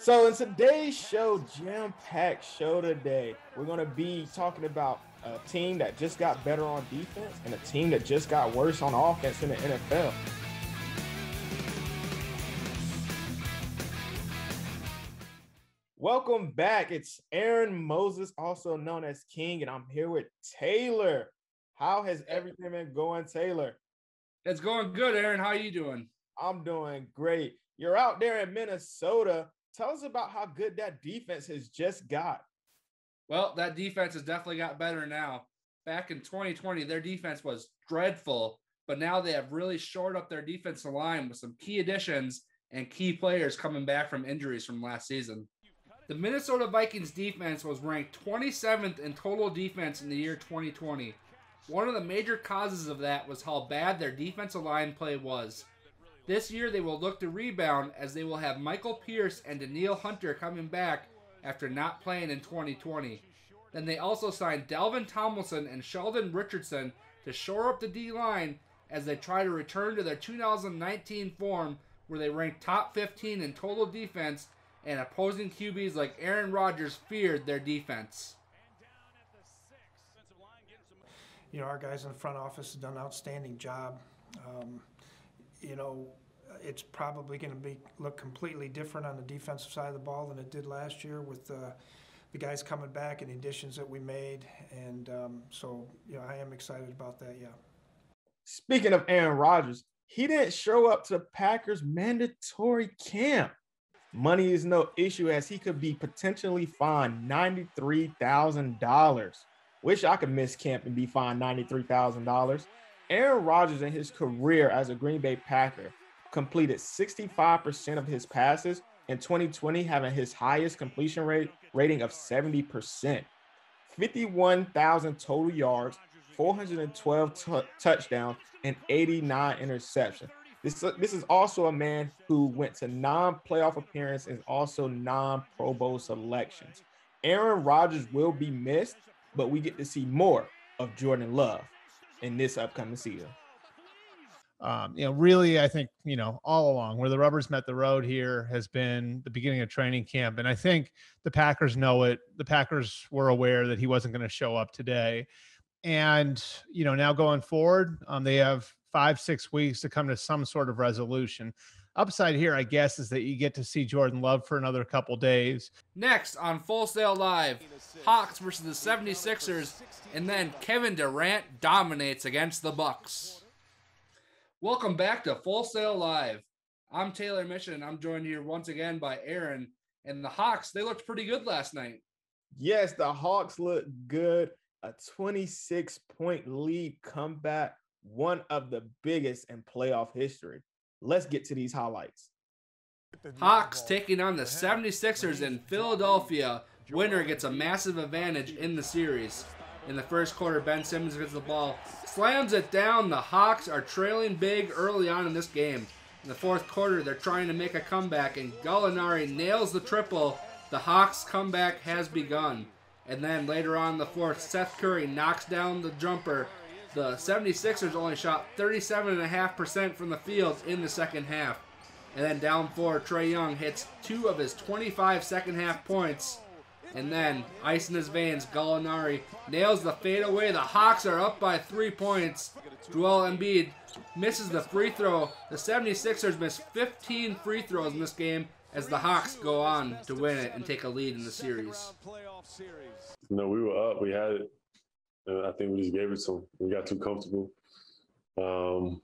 So in today's show, jam-packed show today, we're gonna be talking about a team that just got better on defense and a team that just got worse on offense in the NFL. Welcome back. It's Aaron Moses, also known as King, and I'm here with Taylor. How has everything been going, Taylor? It's going good, Aaron. How are you doing? I'm doing great. You're out there in Minnesota. Tell us about how good that defense has just got. Well, that defense has definitely got better now. Back in 2020, their defense was dreadful, but now they have really shored up their defensive line with some key additions and key players coming back from injuries from last season. The Minnesota Vikings defense was ranked 27th in total defense in the year 2020. One of the major causes of that was how bad their defensive line play was. This year they will look to rebound as they will have Michael Pierce and Danielle Hunter coming back after not playing in 2020. Then they also signed Dalvin Tomlinson and Sheldon Richardson to shore up the D line as they try to return to their 2019 form where they ranked top 15 in total defense and opposing QBs like Aaron Rodgers feared their defense. You know, our guys in the front office have done an outstanding job. Um, you know, it's probably going to be look completely different on the defensive side of the ball than it did last year with uh, the guys coming back and the additions that we made. And um, so, you know, I am excited about that. Yeah. Speaking of Aaron Rodgers, he didn't show up to Packers mandatory camp. Money is no issue as he could be potentially fined $93,000. Wish I could miss camp and be fined $93,000. Aaron Rodgers in his career as a Green Bay Packer completed 65% of his passes in 2020, having his highest completion rate rating of 70%. 51,000 total yards, 412 t- touchdowns, and 89 interceptions. This, this is also a man who went to non-playoff appearances and also non-Pro Bowl selections. Aaron Rodgers will be missed, but we get to see more of Jordan Love in this upcoming season. Um, you know, really, I think, you know, all along where the rubbers met the road here has been the beginning of training camp. And I think the Packers know it. The Packers were aware that he wasn't going to show up today. And, you know, now going forward, um, they have five, six weeks to come to some sort of resolution. Upside here, I guess, is that you get to see Jordan Love for another couple days. Next on Full Sail Live, Hawks versus the 76ers, and then Kevin Durant dominates against the Bucks. Welcome back to Full Sail Live. I'm Taylor Misun, and I'm joined here once again by Aaron. And the Hawks, they looked pretty good last night. Yes, the Hawks look good. A 26 point lead comeback, one of the biggest in playoff history. Let's get to these highlights. Hawks taking on the 76ers in Philadelphia. Winner gets a massive advantage in the series. In the first quarter, Ben Simmons gets the ball, slams it down. The Hawks are trailing big early on in this game. In the fourth quarter, they're trying to make a comeback, and Gallinari nails the triple. The Hawks' comeback has begun. And then later on in the fourth, Seth Curry knocks down the jumper. The 76ers only shot 37.5% from the field in the second half. And then down four, Trae Young hits two of his 25 second half points. And then, ice in his veins, Gallinari nails the fadeaway. The Hawks are up by three points. Joel Embiid misses the free throw. The 76ers miss 15 free throws in this game as the Hawks go on to win it and take a lead in the series. No, we were up. We had it. Uh, I think we just gave it to them. We got too comfortable. Um,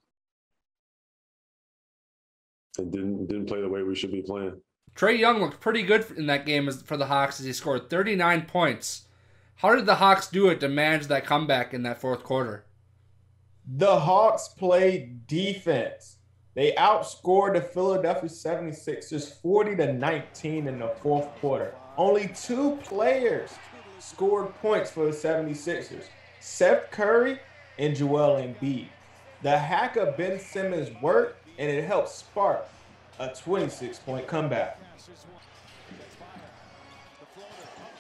and didn't didn't play the way we should be playing. Trae Young looked pretty good in that game for the Hawks as he scored 39 points. How did the Hawks do it to manage that comeback in that fourth quarter? The Hawks played defense. They outscored the Philadelphia 76ers 40 to 19 in the fourth quarter. Only two players scored points for the 76ers Seth Curry and Joel Embiid. The hack of Ben Simmons worked and it helped spark a 26 point comeback.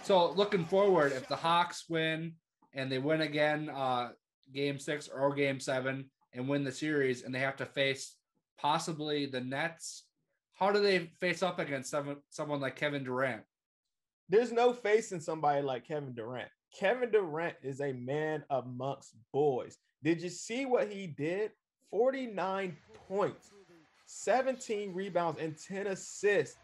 So looking forward, if the Hawks win and they win again, uh, game six or game seven, and win the series, and they have to face possibly the Nets, how do they face up against someone someone like Kevin Durant? There's no facing somebody like Kevin Durant. Kevin Durant is a man amongst boys. Did you see what he did? 49 points, 17 rebounds, and 10 assists.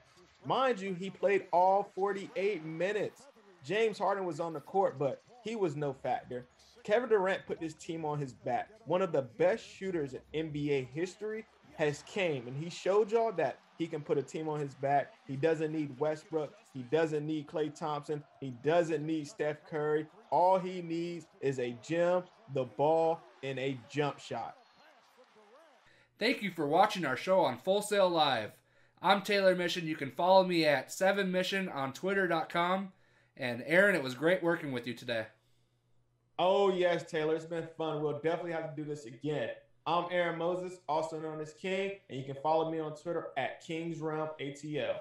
Mind you, he played all 48 minutes. James Harden was on the court, but he was no factor. Kevin Durant put this team on his back. One of the best shooters in NBA history has came, and he showed y'all that he can put a team on his back. He doesn't need Westbrook. He doesn't need Klay Thompson. He doesn't need Steph Curry. All he needs is a gym, the ball, and a jump shot. Thank you for watching our show on Full Sail Live. I'm Taylor Misun. You can follow me at 7misun on twitter.com. And Aaron, it was great working with you today. Oh, yes, Taylor. It's been fun. We'll definitely have to do this again. I'm Aaron Moses, also known as King, and you can follow me on Twitter at Kings Realm ATL.